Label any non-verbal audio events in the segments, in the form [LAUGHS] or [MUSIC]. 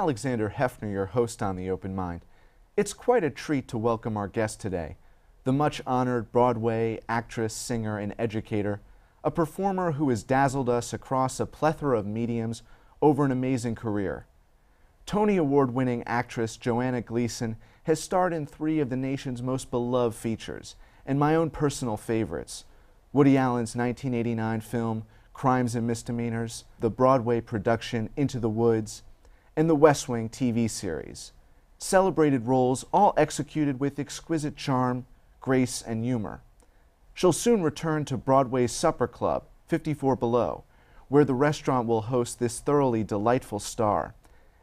Alexander Heffner, your host on The Open Mind. It's quite a treat to welcome our guest today, the much honored Broadway actress, singer, and educator, a performer who has dazzled us across a plethora of mediums over an amazing career. Tony Award winning actress Joanna Gleason has starred in three of the nation's most beloved features and my own personal favorites Woody Allen's 1989 film Crimes and Misdemeanors, the Broadway production Into the Woods, and the West Wing TV series. Celebrated roles all executed with exquisite charm, grace, and humor. She'll soon return to Broadway's Supper Club, 54 Below, where the restaurant will host this thoroughly delightful star.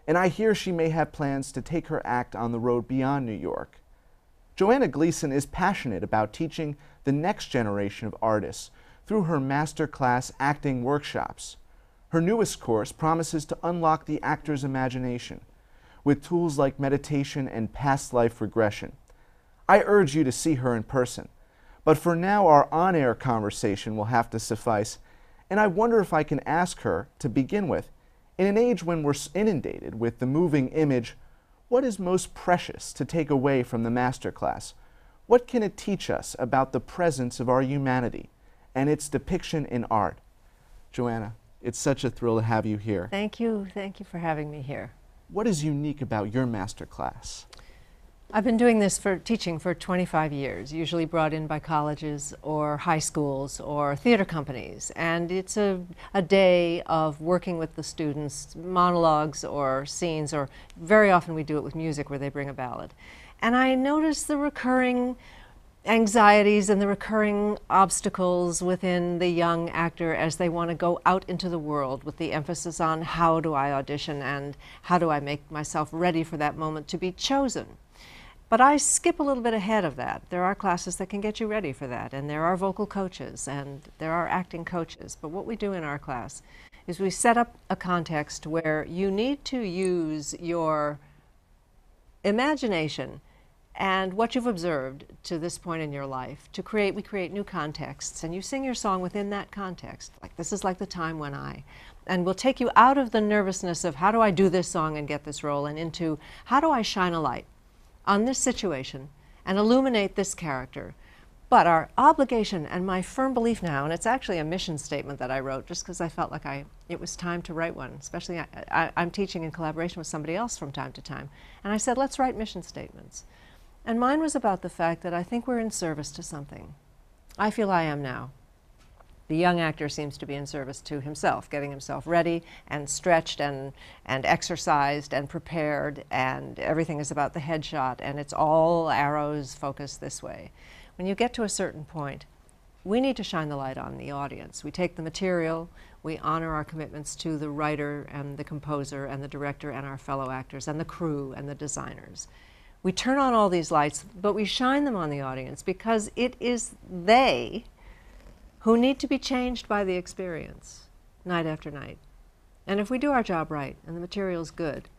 And I hear she may have plans to take her act on the road beyond New York. Joanna Gleason is passionate about teaching the next generation of artists through her masterclass acting workshops. Her newest course promises to unlock the actor's imagination with tools like meditation and past life regression. I urge you to see her in person. But for now, our on air conversation will have to suffice, and I wonder if I can ask her, to begin with, in an age when we're inundated with the moving image, what is most precious to take away from the masterclass? What can it teach us about the presence of our humanity and its depiction in art? Joanna, it's such a thrill to have you here. Thank you. Thank you for having me here. What is unique about your master class? I've been doing this for teaching for 25 years, usually brought in by colleges or high schools or theater companies. And it's a, a day of working with the students, monologues or scenes, or very often we do it with music where they bring a ballad. And I notice the recurring anxieties and the recurring obstacles within the young actor as they want to go out into the world with the emphasis on how do I audition and how do I make myself ready for that moment to be chosen. But I skip a little bit ahead of that. There are classes that can get you ready for that, and there are vocal coaches and there are acting coaches. But what we do in our class is we set up a context where you need to use your imagination and what you've observed to this point in your life to create we create new contexts and you sing your song within that context like this is like the time when i and we'll take you out of the nervousness of how do i do this song and get this role and into how do i shine a light on this situation and illuminate this character but our obligation and my firm belief now, and it's actually a mission statement that I wrote just because I felt like I, it was time to write one, especially I, am teaching in collaboration with somebody else from time to time. And I said, let's write mission statements. And mine was about the fact that I think we're in service to something. I feel I am now. The young actor seems to be in service to himself, getting himself ready and stretched and, and exercised and prepared, and everything is about the headshot, and it's all arrows focused this way. When you get to a certain point, we need to shine the light on the audience. We take the material, we honor our commitments to the writer and the composer and the director and our fellow actors and the crew and the designers. We turn on all these lights, but we shine them on the audience because it is they who need to be changed by the experience night after night. And if we do our job right and the material is good,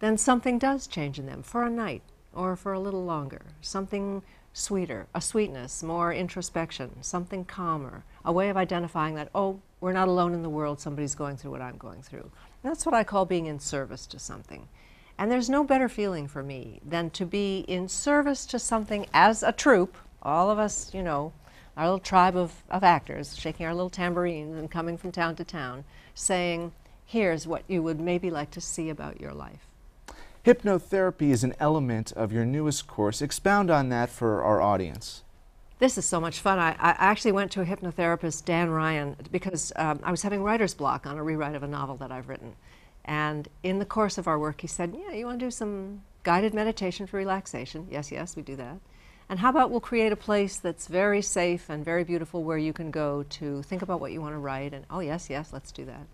then something does change in them for a night or for a little longer. Something sweeter, a sweetness, more introspection, something calmer, a way of identifying that, oh, we're not alone in the world, somebody's going through what I'm going through. And that's what I call being in service to something. And there's no better feeling for me than to be in service to something as a troupe, all of us, you know, our little tribe of, of actors, shaking our little tambourines and coming from town to town, saying, here's what you would maybe like to see about your life. Hypnotherapy is an element of your newest course. Expound on that for our audience. This is so much fun. I, I actually went to a hypnotherapist, Dan Ryan, because um, I was having writer's block on a rewrite of a novel that I've written. And in the course of our work, he said, Yeah, you want to do some guided meditation for relaxation? Yes, yes, we do that. And how about we'll create a place that's very safe and very beautiful where you can go to think about what you want to write? And oh, yes, yes, let's do that.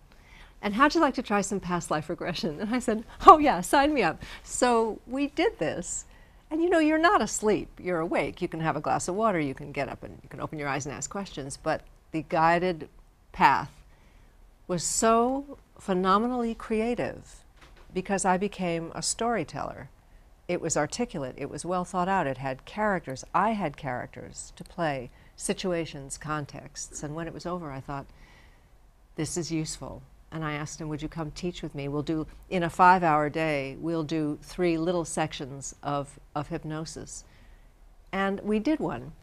And how'd you like to try some past life regression? [LAUGHS] And I said, Oh, yeah, sign me up. So we did this. And you know, you're not asleep, you're awake. You can have a glass of water, you can get up and you can open your eyes and ask questions. But the guided path was so phenomenally creative because I became a storyteller. It was articulate, it was well thought out, it had characters. I had characters to play, situations, contexts. And when it was over, I thought, this is useful. and I asked him, Would you come teach with me? We'll do, in a five hour day, we'll do three little sections of, of hypnosis. And we did one.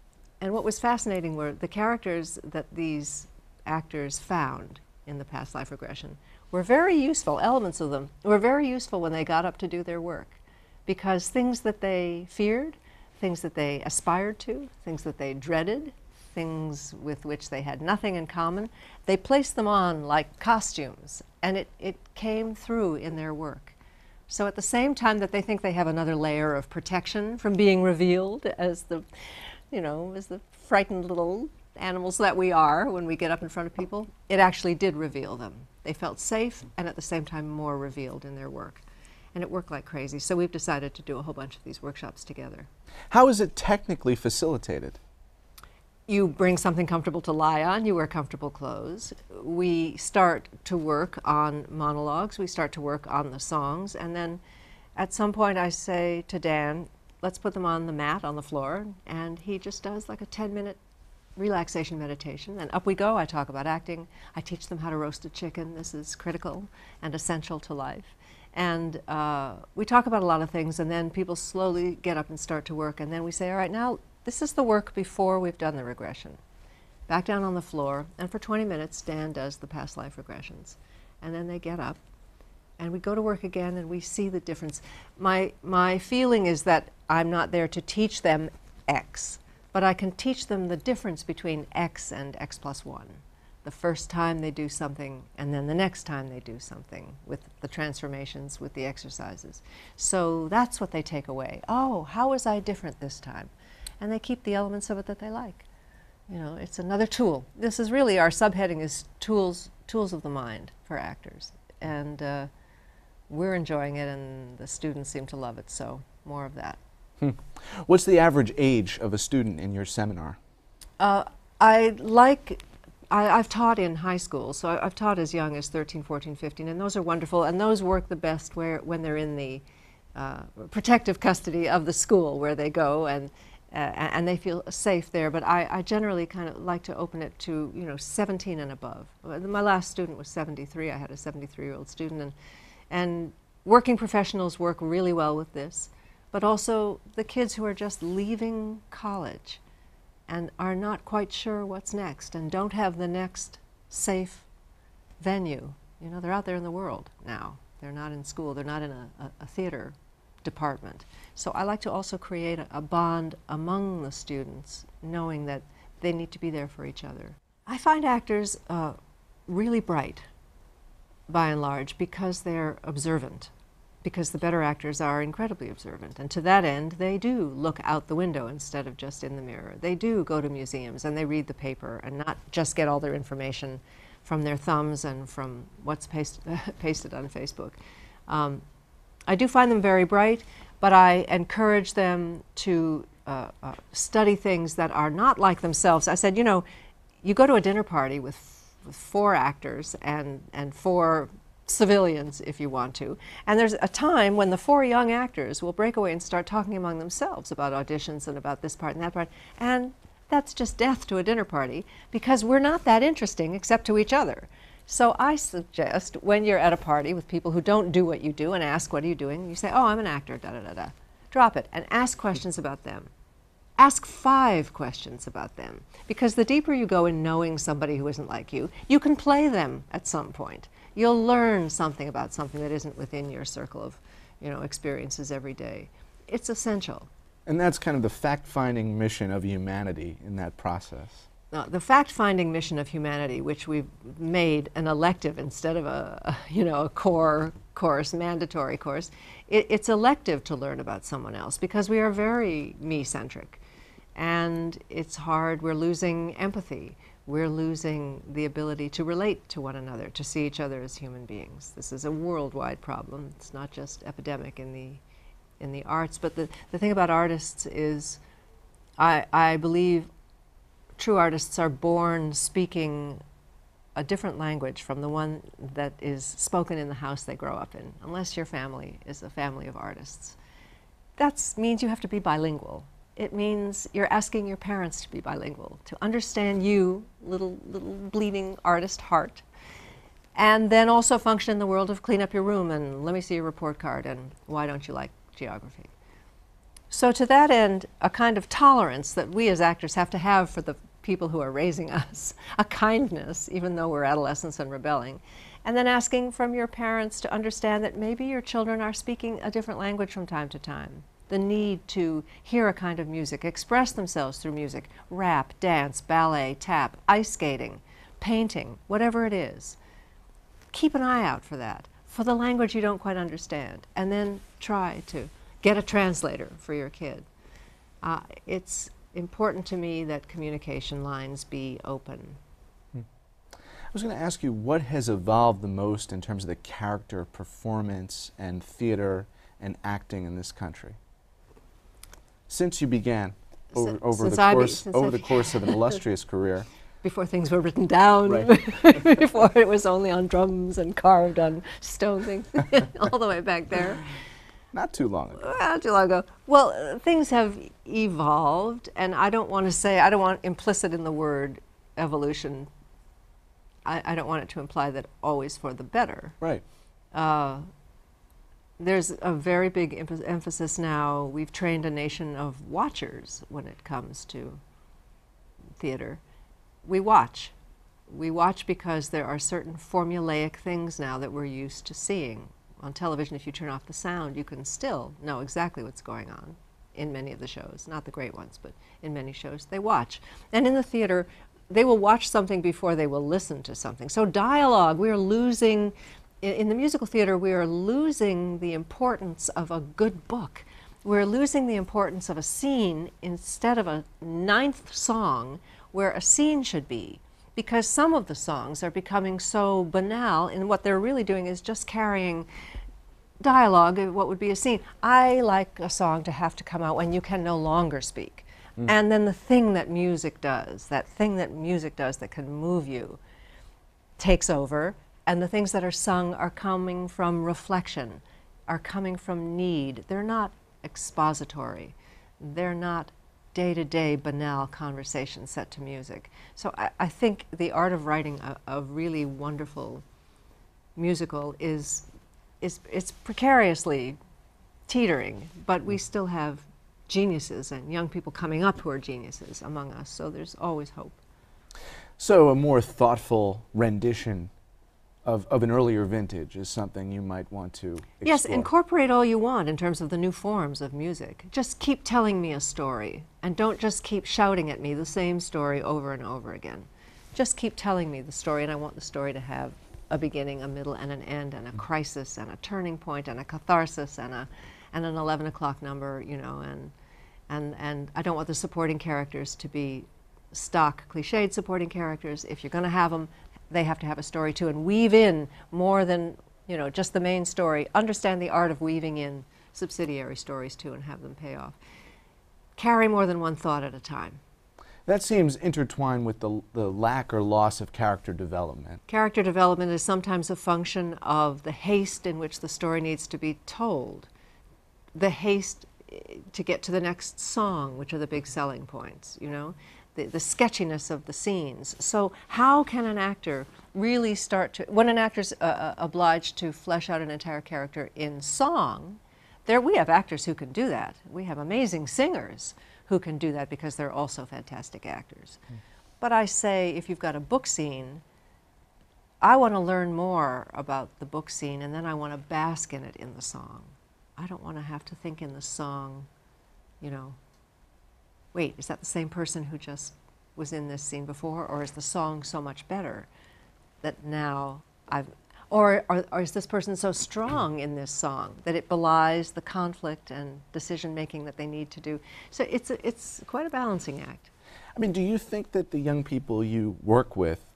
And what was fascinating were the characters that these actors found in the past life regression were very useful, elements of them were very useful when they got up to do their work because things that they feared, things that they aspired to, things that they dreaded, things with which they had nothing in common, they placed them on like costumes and it, it came through in their work. So at the same time that they think they have another layer of protection from being revealed as the, you know, as the frightened little animals that we are when we get up in front of people, it actually did reveal them. They felt safe and at the same time more revealed in their work. And it worked like crazy. So we've decided to do a whole bunch of these workshops together. How is it technically facilitated? You bring something comfortable to lie on, you wear comfortable clothes. We start to work on monologues, we start to work on the songs, and then at some point I say to Dan, let's put them on the mat on the floor, and he just does like a 10 minute relaxation meditation. And up we go. I talk about acting. I teach them how to roast a chicken. This is critical and essential to life. And uh, we talk about a lot of things, and then people slowly get up and start to work. And then we say, all right, now this is the work before we've done the regression. Back down on the floor, and for 20 minutes, Dan does the past life regressions. And then they get up, and we go to work again, and we see the difference. My, my feeling is that I'm not there to teach them X but I can teach them the difference between x and x plus 1. The first time they do something, and then the next time they do something with the transformations, with the exercises. So that's what they take away. Oh, how was I different this time? And they keep the elements of it that they like. You know, it's another tool. This is really our subheading is tools, tools of the mind for actors. And uh, we're enjoying it, and the students seem to love it, so more of that. Hmm. What's the average age of a student in your seminar? Uh, I like, I, have taught in high school, so I, have taught as young as 13, 14, 15, and those are wonderful, and those work the best where, when they're in the uh, protective custody of the school where they go and, uh, and they feel safe there. But I, I, generally kind of like to open it to, you know, 17 and above. My last student was 73. I had a 73-year-old student, and, and working professionals work really well with this but also the kids who are just leaving college and are not quite sure what's next and don't have the next safe venue. You know, they're out there in the world now. They're not in school, they're not in a, a, a theater department. So I like to also create a, a bond among the students, knowing that they need to be there for each other. I find actors uh, really bright, by and large, because they're observant because the better actors are incredibly observant. And to that end, they do look out the window instead of just in the mirror. They do go to museums and they read the paper and not just get all their information from their thumbs and from what's paste, [LAUGHS] pasted on Facebook. Um, I do find them very bright, but I encourage them to uh, uh, study things that are not like themselves. I said, you know, you go to a dinner party with, with four actors and, and four civilians if you want to. And there's a time when the four young actors will break away and start talking among themselves about auditions and about this part and that part. And that's just death to a dinner party because we're not that interesting except to each other. So I suggest when you're at a party with people who don't do what you do and ask, What are you doing? You say, Oh, I'm an actor, da da da da. Drop it and ask questions about them. Ask five questions about them because the deeper you go in knowing somebody who isn't like you, you can play them at some point you'll learn something about something that isn't within your circle of you know, experiences every day. It's essential. And that's kind of the fact-finding mission of humanity in that process. Now, the fact-finding mission of humanity, which we've made an elective instead of a, a you know, a core course, mandatory course, it, it's elective to learn about someone else because we are very me-centric. And it's hard, we're losing empathy we're losing the ability to relate to one another, to see each other as human beings. This is a worldwide problem. It's not just epidemic in the, in the arts. But the, the thing about artists is, I, I believe true artists are born speaking a different language from the one that is spoken in the house they grow up in, unless your family is a family of artists. That means you have to be bilingual it means you're asking your parents to be bilingual, to understand you, little, little bleeding artist heart, and then also function in the world of clean up your room and let me see your report card and why don't you like geography. So, to that end, a kind of tolerance that we as actors have to have for the people who are raising [LAUGHS] us, a kindness, even though we're adolescents and rebelling, and then asking from your parents to understand that maybe your children are speaking a different language from time to time. The need to hear a kind of music, express themselves through music, rap, dance, ballet, tap, ice skating, painting, whatever it is. Keep an eye out for that, for the language you don't quite understand, and then try to get a translator for your kid. Uh, it's important to me that communication lines be open. I was going to ask you what has evolved the most in terms of the character, performance, and theater and acting in this country since you began over, over the course over the course of an illustrious career. [LAUGHS] Before things were written down, right. [LAUGHS] before it was only on drums and carved on stone things, [LAUGHS] all the way back there. Not too long ago. Not too long ago. Well, uh, things have evolved, and I don't want to say, I don't want implicit in the word evolution, I, I don't want it to imply that always for the better. Right. Uh, there's a very big emphasis now. We've trained a nation of watchers when it comes to theater. We watch. We watch because there are certain formulaic things now that we're used to seeing on television, if you turn off the sound, you can still know exactly what's going on in many of the shows, not the great ones, but in many shows they watch. And in the theater, they will watch something before they will listen to something. So dialogue, we are losing, in, the musical theater, we are losing the importance of a good book. We're losing the importance of a scene instead of a ninth song where a scene should be because some of the songs are becoming so banal and what they're really doing is just carrying dialogue of what would be a scene. I like a song to have to come out when you can no longer speak. Mm. And then the thing that music does, that thing that music does that can move you, takes over. And the things that are sung are coming from reflection, are coming from need. They're not expository. They're not day to day banal conversation set to music. So I, I think the art of writing a, a, really wonderful musical is, is it's precariously teetering, but we mm. still have geniuses and young people coming up who are geniuses among us, so there's always hope. So a more thoughtful rendition of, of an earlier vintage is something you might want to explore. Yes, incorporate all you want in terms of the new forms of music. Just keep telling me a story and don't just keep shouting at me the same story over and over again. Just keep telling me the story, and I want the story to have a beginning, a middle, and an end, and a crisis, and a turning point, and a catharsis, and, a, and an 11 o'clock number, you know, and, and, and I don't want the supporting characters to be stock cliched supporting characters. If you're going to have them, they have to have a story too and weave in more than you know just the main story. Understand the art of weaving in subsidiary stories too and have them pay off. Carry more than one thought at a time. That seems intertwined with the, the lack or loss of character development. Character development is sometimes a function of the haste in which the story needs to be told, the haste eh, to get to the next song, which are the big selling points, you know the, the sketchiness of the scenes. So how can an actor really start to, when an actor's uh, uh, obliged to flesh out an entire character in song, there we have actors who can do that. We have amazing singers who can do that because they're also fantastic actors. Mm. But I say if you've got a book scene, I want to learn more about the book scene and then I want to bask in it in the song. I don't want to have to think in the song, you know, wait, is that the same person who just was in this scene before, or is the song so much better that now I've, or, or, or, is this person so strong in this song that it belies the conflict and decision making that they need to do? So it's, a, it's quite a balancing act. I mean, do you think that the young people you work with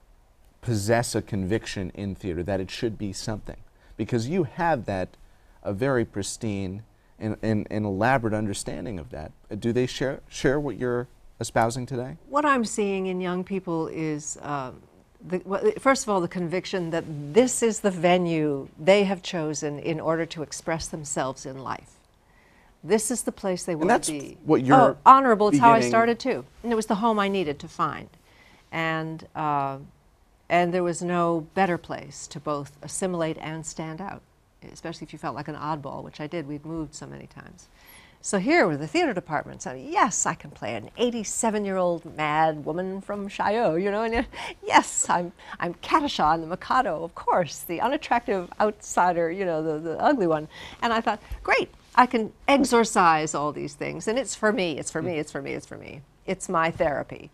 possess a conviction in theater that it should be something? Because you have that a very pristine an, an, an elaborate understanding of that. Do they share, share what you're espousing today? What I'm seeing in young people is, um, the, well, first of all, the conviction that this is the venue they have chosen in order to express themselves in life. This is the place they want to be. What you're oh, honorable. It's how I started too, and it was the home I needed to find. And uh, And there was no better place to both assimilate and stand out, especially if you felt like an oddball, which I did. We'd moved so many times. So here with the theater department, so yes, I can play an 87-year-old mad woman from Chaillot, you know, and [LAUGHS] yes, I'm I'm Katisha the Mikado, of course, the unattractive outsider, you know, the, the ugly one. And I thought, great, I can exorcise all these things, and it's for me, it's for me, it's for me, it's for me. It's my therapy.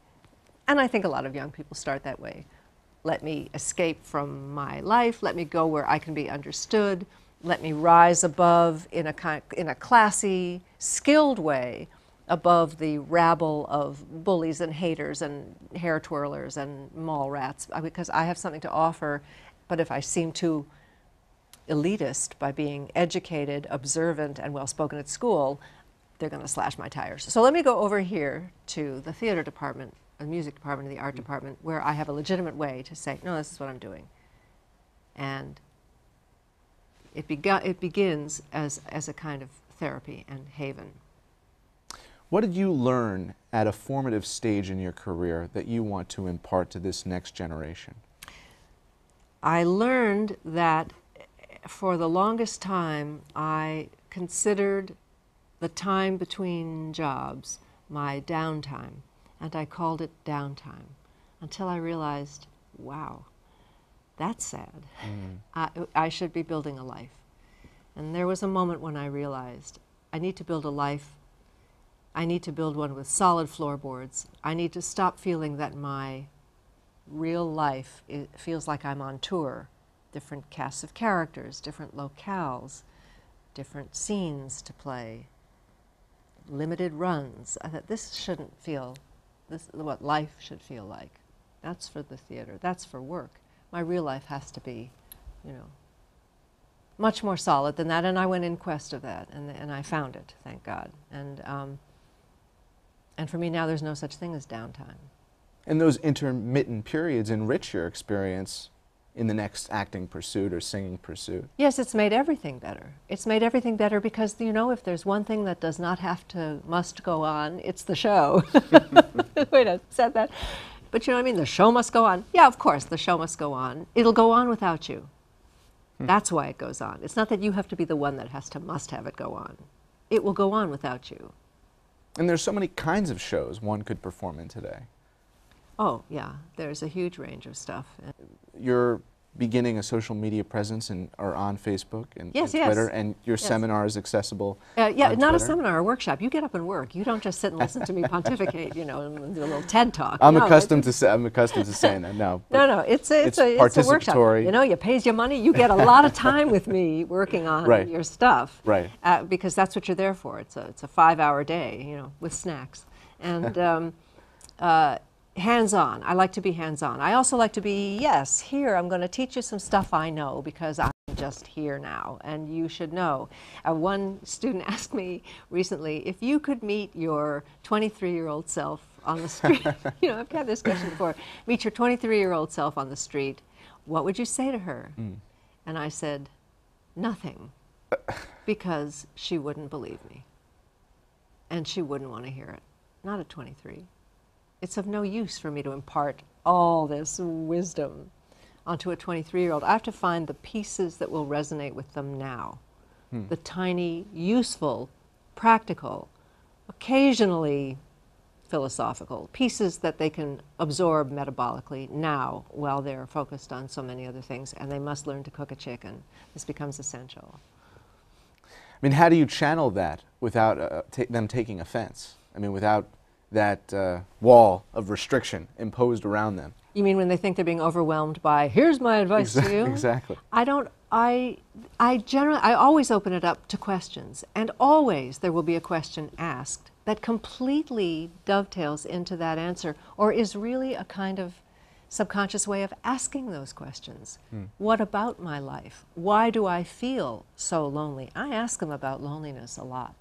And I think a lot of young people start that way. Let me escape from my life, let me go where I can be understood let me rise above in a, in a classy, skilled way above the rabble of bullies and haters and hair twirlers and mall rats because I have something to offer. But if I seem too elitist by being educated, observant, and well spoken at school, they're going to slash my tires. So let me go over here to the theater department, the music department, or the art mm. department, where I have a legitimate way to say, no, this is what I'm doing. And it, it begins as, as a kind of therapy and haven. What did you learn at a formative stage in your career that you want to impart to this next generation? I learned that eh, for the longest time I considered the time between jobs my downtime, and I called it downtime until I realized, wow, that's sad. Mm. [LAUGHS] I, I should be building a life. And there was a moment when I realized I need to build a life. I need to build one with solid floorboards. I need to stop feeling that my real life feels like I'm on tour. Different casts of characters, different locales, different scenes to play, limited runs. I thought this shouldn't feel this what life should feel like. That's for the theater. That's for work my real life has to be, you know, much more solid than that. And I went in quest of that, and, and I found it, thank God. And, um, and for me now, there's no such thing as downtime. And those intermittent periods enrich your experience in the next acting pursuit or singing pursuit. Yes, it's made everything better. It's made everything better because, you know, if there's one thing that does not have to, must go on, it's the show. [LAUGHS] Wait, I said that. But you know what I mean? The show must go on. Yeah, of course, the show must go on. It'll go on without you. Hmm. That's why it goes on. It's not that you have to be the one that has to must have it go on. It will go on without you. And there's so many kinds of shows one could perform in today. Oh, yeah. There's a huge range of stuff. You're beginning a social media presence and are on Facebook and, yes, and Twitter, yes. and your yes. seminar is accessible. Uh, yeah, not Twitter. a seminar, a workshop. You get up and work. You don't just sit and listen to me [LAUGHS] pontificate, you know, and do a little TED talk. I'm no, accustomed to say, I'm accustomed to saying that. No, [LAUGHS] no, no. It's a it's, it's a it's a workshop. You know, you pays your money. You get a lot of time with me [LAUGHS] working on right. your stuff. Right. Uh, because that's what you're there for. It's a it's a five hour day, you know, with snacks, and. Um, uh, hands on. I like to be hands on. I also like to be, yes, here, I'm going to teach you some stuff I know because I'm just here now and you should know. Uh, one student [LAUGHS] asked me recently if you could meet your 23 year old self on the street. [LAUGHS] [LAUGHS] you know, I've had this question before. Meet your 23 year old self on the street. What would you say to her? Mm. And I said, nothing, because she wouldn't believe me. And she wouldn't want to hear it. Not at 23 it's of no use for me to impart all this wisdom onto a 23 year old. I have to find the pieces that will resonate with them now. Hmm. The tiny, useful, practical, occasionally philosophical pieces that they can absorb metabolically now while they're focused on so many other things and they must learn to cook a chicken. This becomes essential. I mean, how do you channel that without uh, them taking offense? I mean, without that uh, wall of restriction imposed around them. You mean when they think they're being overwhelmed by, here's my advice exactly, to you? Exactly. I don't, I, I generally, I always open it up to questions, and always there will be a question asked that completely dovetails into that answer or is really a kind of subconscious way of asking those questions. Hmm. What about my life? Why do I feel so lonely? I ask them about loneliness a lot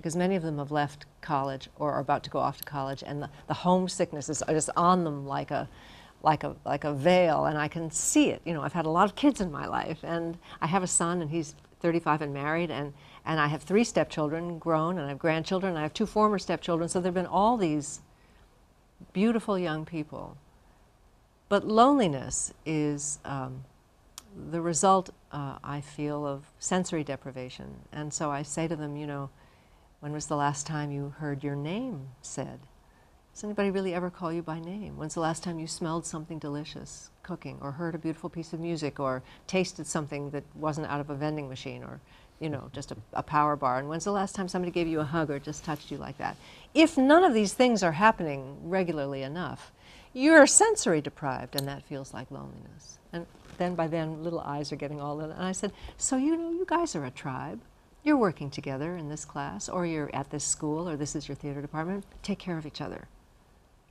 because many of them have left college or are about to go off to college, and the, the homesickness is just on them like a, like a like a veil, and I can see it. You know, I've had a lot of kids in my life, and I have a son, and he's 35 and married, and and I have three stepchildren grown, and I have grandchildren, and I have two former stepchildren. So there've been all these beautiful young people But loneliness is um, the result, uh, I feel, of sensory deprivation. And so I say to them, you know, when was the last time you heard your name said? Does anybody really ever call you by name? When's the last time you smelled something delicious cooking, or heard a beautiful piece of music, or tasted something that wasn't out of a vending machine, or you know, mm-hmm. just a, a, power bar? And when's the last time somebody gave you a hug or just touched you like that? If none of these things are happening regularly enough, you're sensory deprived, and that feels like loneliness. And then by then, little eyes are getting all in. And I said, So, you know, you guys are a tribe. You're working together in this class, or you're at this school, or this is your theater department. Take care of each other.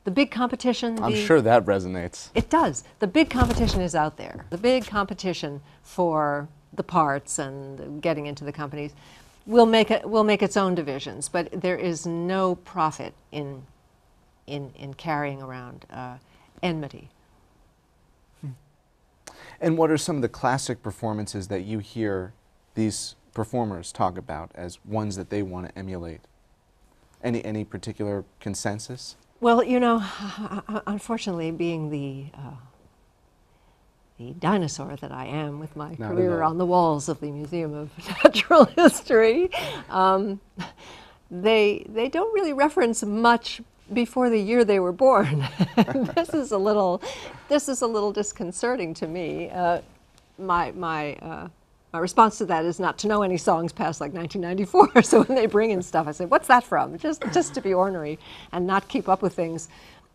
The big competition. I'm the, sure that resonates. It does. The big competition is out there. The big competition for the parts and getting into the companies will make it will make its own divisions, but there is no profit in in in carrying around uh, enmity. And what are some of the classic performances that you hear these performers talk about as ones that they want to emulate? Any any particular consensus? Well, you know, [LAUGHS] unfortunately, being the uh, the dinosaur that I am with my Not career on the walls of the Museum of [LAUGHS] Natural History, um, they they don't really reference much before the year they were born. [LAUGHS] this is a little this is a little disconcerting to me. Uh, my my uh, my response to that is not to know any songs past like 1994. [LAUGHS] so when they bring in stuff, I say, "What's that from?" Just just to be ornery and not keep up with things.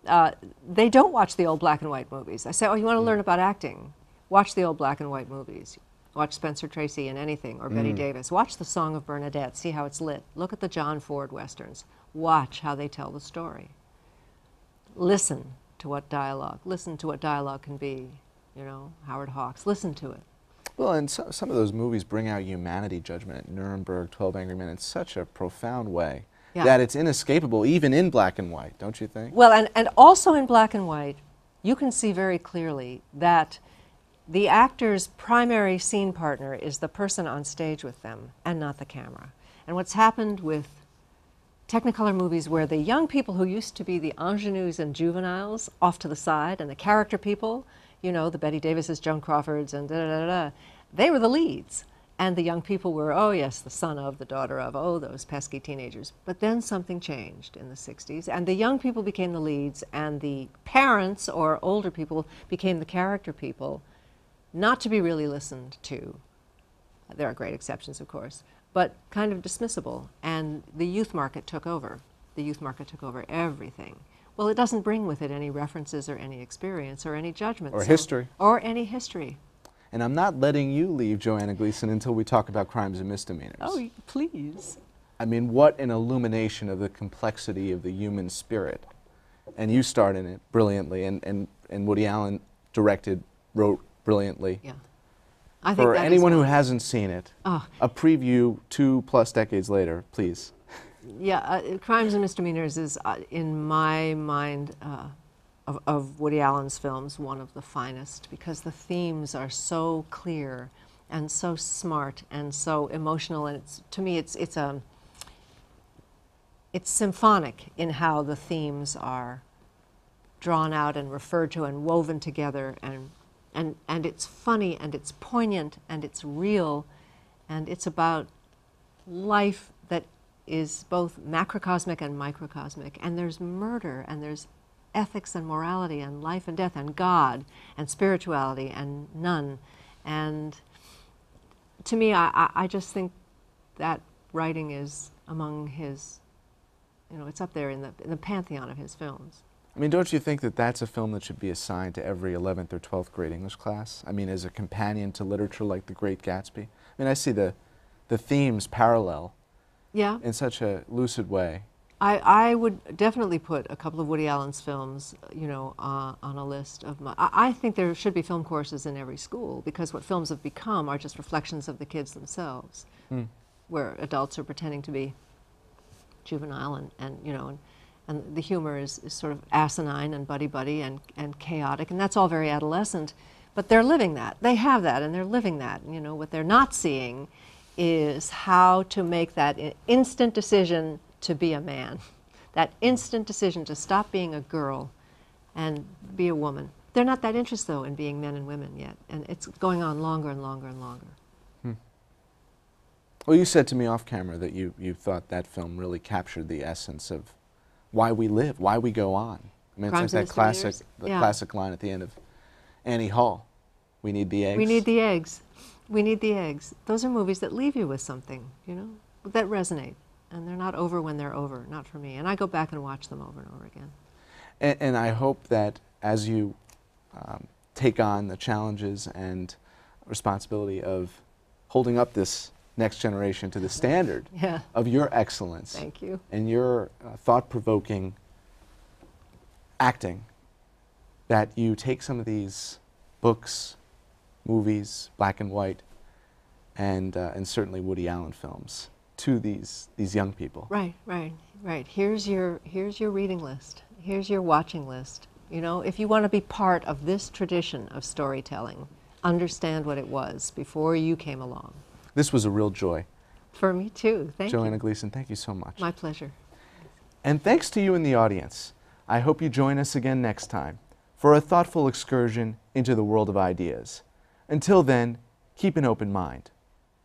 Uh, they don't watch the old black and white movies. I say, "Oh, you want to learn about acting? Watch the old black and white movies. Watch Spencer Tracy in anything or mm. Bette Davis. Watch The Song of Bernadette. See how it's lit. Look at the John Ford westerns. Watch how they tell the story. Listen to what dialogue. Listen to what dialogue can be. You know, Howard Hawks. Listen to it." Well, and so, some of those movies bring out humanity judgment. Nuremberg, 12 Angry Men, in such a profound way yeah. that it's inescapable, even in black and white, don't you think? Well, and, and also in black and white, you can see very clearly that the actor's primary scene partner is the person on stage with them and not the camera. And what's happened with Technicolor movies where the young people who used to be the ingenues and juveniles off to the side and the character people you know, the Bette Davises, Joan Crawfords, and da da da. They were the leads. And the young people were, oh, yes, the son of, the daughter of, oh, those pesky teenagers. But then something changed in the 60s, and the young people became the leads, and the parents or older people became the character people, not to be really listened to. There are great exceptions, of course, but kind of dismissible. And the youth market took over. The youth market took over everything. Well, it doesn't bring with it any references or any experience or any judgment. Or so, history. Or any history. And I'm not letting you leave, Joanna Gleason, until we talk about crimes and misdemeanors. Oh, please. I mean, what an illumination of the complexity of the human spirit. And you starred in it brilliantly, and, and, and Woody Allen directed, wrote brilliantly. Yeah. I think For anyone who hasn't seen it, oh. a preview two plus decades later, please yeah, uh, Crimes and Misdemeanors is, uh, in my mind, uh, of, of, Woody Allen's films, one of the finest because the themes are so clear and so smart and so emotional. And it's, to me, it's, it's, a, um, it's symphonic in how the themes are drawn out and referred to and woven together. And, and, and it's funny and it's poignant and it's real and it's about life is both macrocosmic and microcosmic. And there's murder, and there's ethics and morality, and life and death, and God, and spirituality, and none. And to me, I, I just think that writing is among his, you know, it's up there in the, in the pantheon of his films. I mean, don't you think that that's a film that should be assigned to every 11th or 12th grade English class? I mean, as a companion to literature like The Great Gatsby? I mean, I see the, the themes parallel yeah. in such a lucid way. I, I would definitely put a couple of Woody Allen's films, you know, uh, on a list of my. I, I think there should be film courses in every school because what films have become are just reflections of the kids themselves, mm. where adults are pretending to be juvenile and, and you know, and, and the humor is, is sort of asinine and buddy buddy and, and chaotic, and that's all very adolescent. But they're living that. They have that, and they're living that. And, you know, what they're not seeing is how to make that instant decision to be a man, that instant decision to stop being a girl and be a woman. They're not that interested, though, in being men and women yet, and it's going on longer and longer and longer. Hmm. Well, you said to me off camera that you, you thought that film really captured the essence of why we live, why we go on. I mean, Crimes it's like that classic, the Yeah. classic line at the end of Annie Hall. We need the eggs. We need the eggs. We need the eggs. Those are movies that leave you with something, you know, that resonate. And they're not over when they're over, not for me. And I go back and watch them over and over again. And, and I hope that as you um, take on the challenges and responsibility of holding up this next generation to the [LAUGHS] standard Yeah. of your excellence Thank you. and your uh, thought-provoking acting, that you take some of these books, movies, black and white, and, uh, and certainly Woody Allen films to these, these young people. Right, right, right. Here's your here's your reading list. Here's your watching list. You know, if you want to be part of this tradition of storytelling, understand what it was before you came along. This was a real joy. For me too. Thank Joanna you. Gleason, thank you so much. My pleasure. And thanks to you in the audience. I hope you join us again next time for a thoughtful excursion into the world of ideas. Until then, keep an open mind.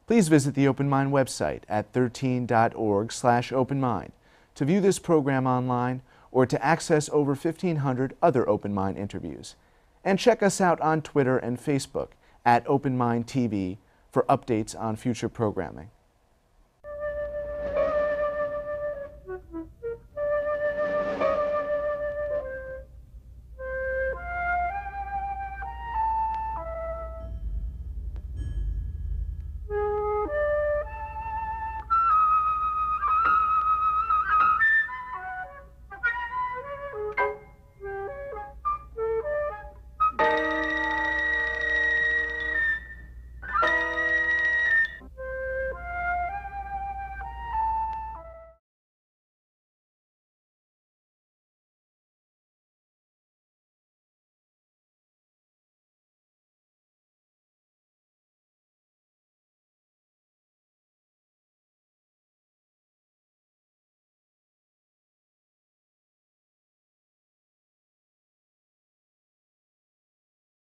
Please visit the Open Mind website at 13.org/openmind to view this program online or to access over 1500 other Open Mind interviews. And check us out on Twitter and Facebook at Open Mind TV for updates on future programming.